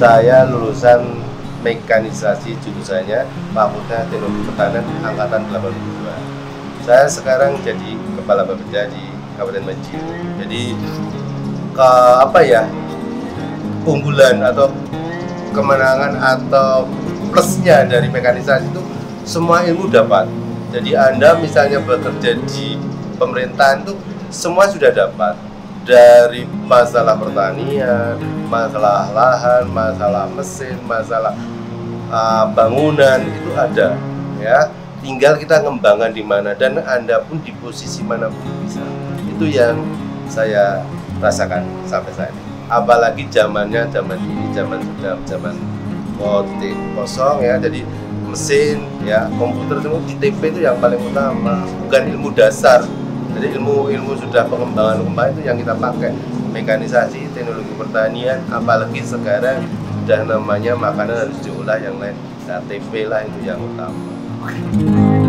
saya lulusan mekanisasi jurusannya Fakultas Teknologi Pertanian angkatan 82 saya sekarang jadi kepala bapeda di Kabupaten Majid jadi ke apa ya unggulan atau kemenangan atau plusnya dari mekanisasi itu semua ilmu dapat. Jadi anda misalnya bekerja di pemerintahan itu semua sudah dapat dari masalah pertanian, masalah lahan, masalah mesin, masalah uh, bangunan itu ada ya. Tinggal kita ngembangkan di mana dan Anda pun di posisi mana pun bisa. Itu yang saya rasakan sampai saat ini. Apalagi zamannya zaman ini zaman sudah zaman kotik kosong ya. Jadi mesin ya komputer semua di itu yang paling utama bukan ilmu dasar jadi ilmu ilmu sudah pengembangan kembali itu yang kita pakai. Mekanisasi teknologi pertanian apalagi sekarang sudah namanya makanan harus diolah yang lain. Nah TP lah itu yang utama